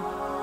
home.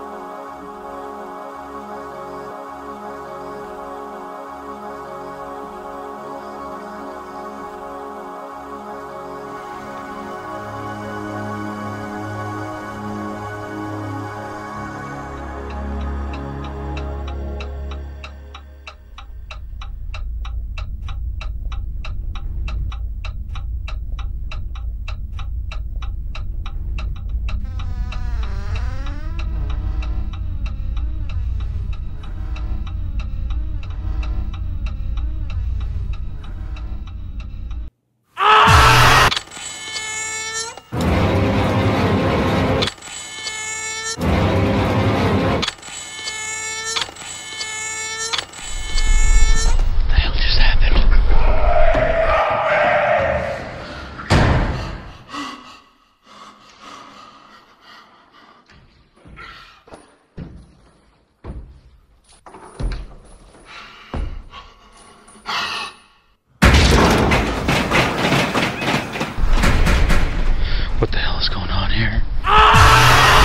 What the hell is going on here? Ah!